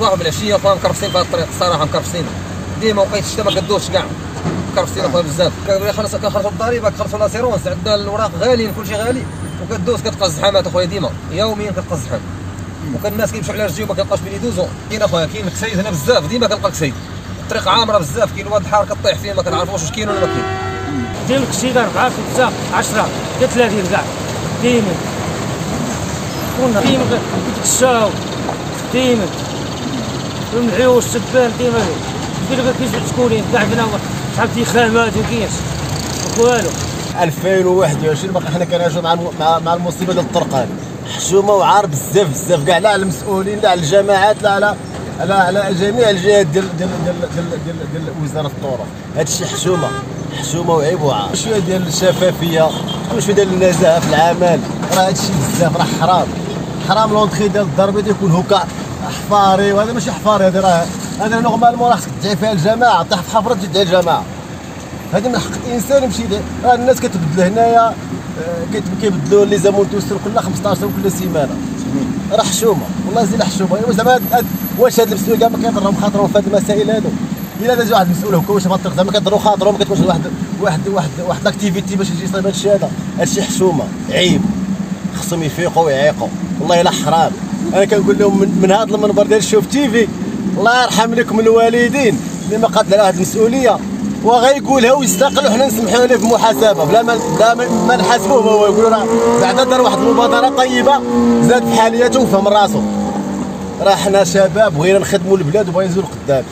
واحد بالعشيه خويا مكرفسين في هذا الطريق الصراحه مكرفسين ديما وقيت الشتا ما كدوش كاع مكرفسين أخويا بزاف. خلص كنخرجوا الضريبة كنخرجوا l'assurance عندنا الأوراق غاليين كلشي غالي. وكدوز كتلقى الزحامات أخويا ديما. يوميا كتلقى الزحام. وكان الناس كيمشيو على رجليهم ما كيلقاوش فين يدوزوا. كاين أخويا كاين كسيد هنا بزاف. ديما كنلقى كسيد الطريق عامرة بزاف. كاين واد الحار كطيح فيه ما كنعرفوش واش كاين ولا ما كاين. ديال الكسيد 4 5 10 حتى 30 كاع. ديما. كنا ديما. كيتكساو ديما. المعيوش السبان ديما. ديما كيجيو سكونين كاع بنا شحال ديال خامات وكاينش والو. 2021 باقي حنا كنعيشوا مع مع, المصيبة ديال الطرقان. حشومة وعار بزاف بزاف. كاع لا على المسؤولين لا على الجماعات لا على على على جميع الجهات ديال ديال ديال ديال ديال, ديال وزارة الطرق هادشي حشومة حشومة وعيب وعار. شوية ديال الشفافية شوية ديال النزاهة في العمل. راه هادشي بزاف راه حرام. حرام l'entrée ديال الدار البيضا يكون هكا. حفاري وهذا ماشي حفاري هذا راه هذا normalement راه خصك تدعي فيها الجماعة طيح في حفره تدعي الجماعة. هذا من حق الإنسان يمشي راه الناس كتبدل هنايا آه، كيبدلوا les amortisseurs كل 15 يوم كل سيمانة. راه حشومة والله زين حشومة. زعما واش هاد المسؤول كاع ما كيضرهم خاطرهم في هاد المسائل هادو؟ إلا داز واحد المسؤول هكا واش ما زعما كيضروا خاطرهم ما كتكونش واحد واحد واحد واحد l'activité باش يجي يصايب هادشي هذا. هادشي حشومة عيب. خصهم يفيقوا ويعيقوا. والله إلا حرام. أنا كنقول لهم من, من هذا المنبر ديال شوف تيفي الله يرحم لكم الوالدين. اللي ما قاد على هذه المسؤوليه وغيقولها ويستقل وحنا نسمحوا له بمحاسبه بلا ما بلا ما نحاسبوه هو. يقولوا راه بعدا دار واحد المبادرة طيبة زاد في حالياته وفهم راسو راه حنا شباب بغينا نخدموا البلاد وبغينا نزيدوا قدام